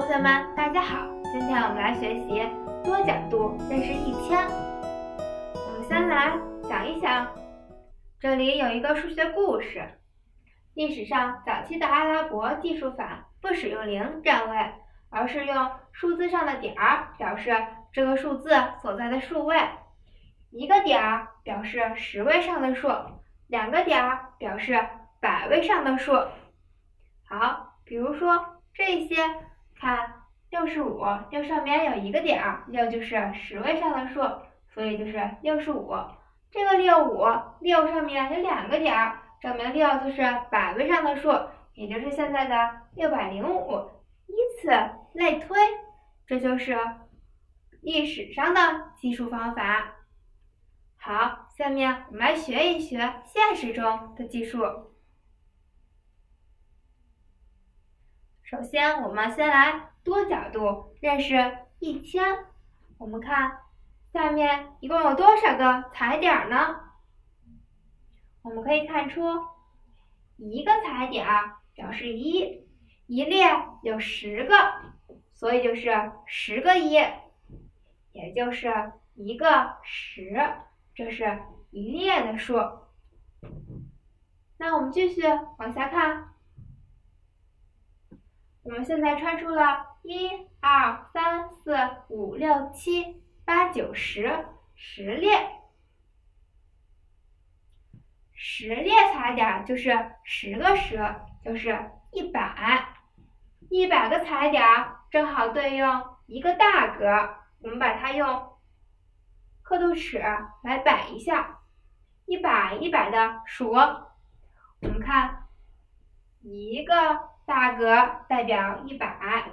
同学们，大家好！今天我们来学习多角度认识一千。我们先来想一想，这里有一个数学故事。历史上早期的阿拉伯计数法不使用零占位，而是用数字上的点儿表示这个数字所在的数位。一个点儿表示十位上的数，两个点儿表示百位上的数。好，比如说这些。看，六十五，六上面有一个点儿，六就是十位上的数，所以就是六十五。这个六五，六上面有两个点，证明六就是百位上的数，也就是现在的六百零五。以此类推，这就是历史上的计数方法。好，下面我们来学一学现实中的计数。首先，我们先来多角度认识一千。我们看下面一共有多少个彩点呢？我们可以看出，一个彩点表示一，一列有十个，所以就是十个一，也就是一个十，这是一列的数。那我们继续往下看。我们现在穿出了一、二、三、四、五、六、七、八、九、十十列，十列彩点就是十个十，就是一百。一百个彩点正好对应一个大格，我们把它用刻度尺来摆一下，一百一百的数。我们看一个。大格代表一百，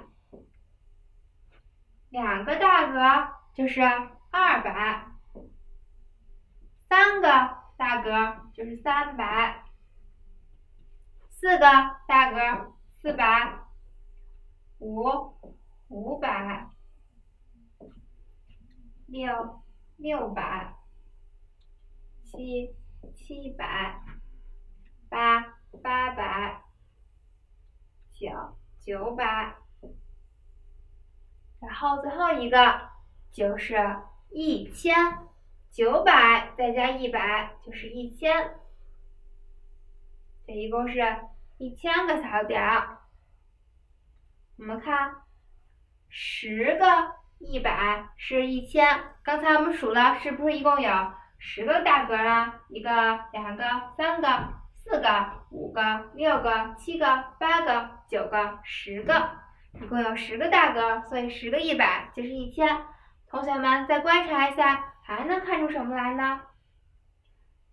两个大格就是二百，三个大格就是三百，四个大格四百，五五百，六六百，七七百，八百。九九百，然后最后一个就是一千，九百再加一百就是一千，这一共是一千个小点。我们看，十个一百是一千，刚才我们数了，是不是一共有十个大格呢？一个、两个、三个。四个、五个、六个、七个、八个、九个、十个，一共有十个大格，所以十个一百就是一千。同学们再观察一下，还能看出什么来呢？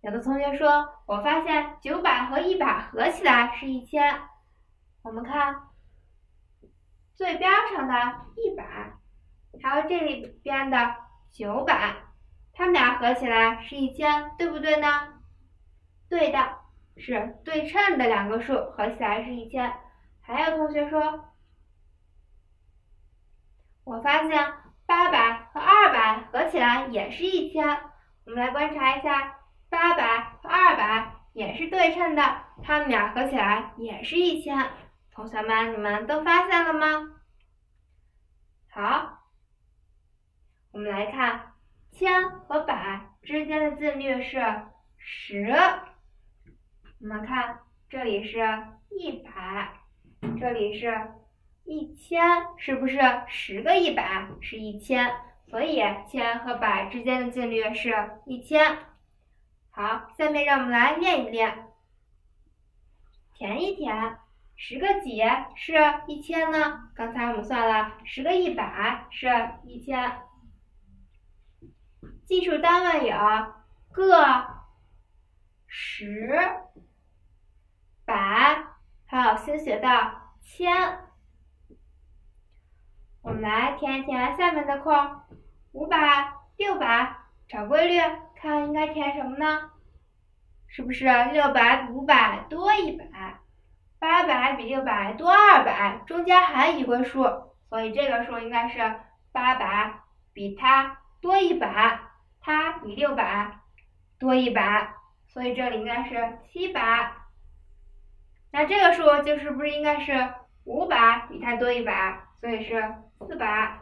有的同学说，我发现九百和一百合起来是一千。我们看最边上的一百，还有这里边的九百，它们俩合起来是一千，对不对呢？对的。是对称的两个数合起来是一千。还有同学说，我发现八百和二百合起来也是一千。我们来观察一下，八百和二百也是对称的，它们俩合起来也是一千。同学们，你们都发现了吗？好，我们来看千和百之间的进率是十。我们看，这里是一百，这里是一千，是不是十个一百是一千？所以千和百之间的进率是一千。好，下面让我们来练一练，填一填，十个几是一千呢？刚才我们算了，十个一百是一千。计数单位有个。十、百，还有新学的千，我们来填一填下面的空。五百、六百，找规律，看应该填什么呢？是不是六百比五百多一百？八百比六百多二百，中间还一个数，所以这个数应该是八百比它多一百，它比六百多一百。所以这里应该是七百，那这个数就是不是应该是五百比它多一百？所以是四百。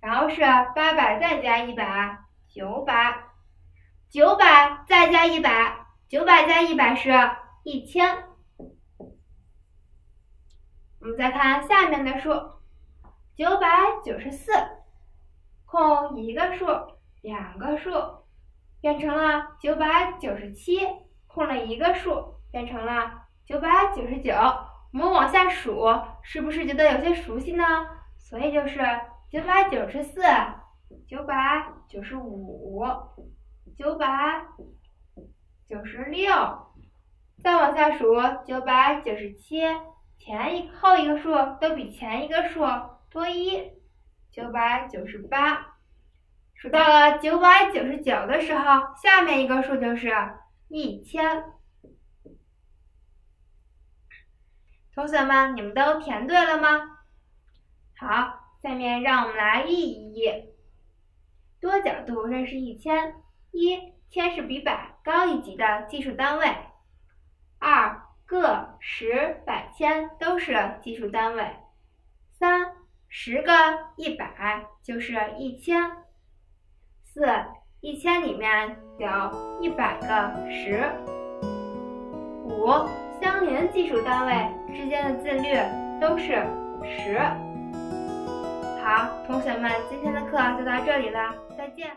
然后是八百再加一百，九百。九百再加一百，九百加一百是一千。我们再看下面的数，九百九十四，空一个数，两个数，变成了九百九十七，空了一个数，变成了九百九十九。我们往下数，是不是觉得有些熟悉呢？所以就是九百九十四，九百九十五。九百九十六，再往下数，九百九十七，前一后一个数都比前一个数多一，九百九十八，数到了九百九十九的时候，下面一个数就是一千。同学们，你们都填对了吗？好，下面让我们来译一译，多角度认识一千。一千是比百高一级的计数单位。二个、十、百、千都是计数单位。三十个一百就是一千。四一千里面有一百个十。五相邻计数单位之间的进率都是十。好，同学们，今天的课就到这里了，再见。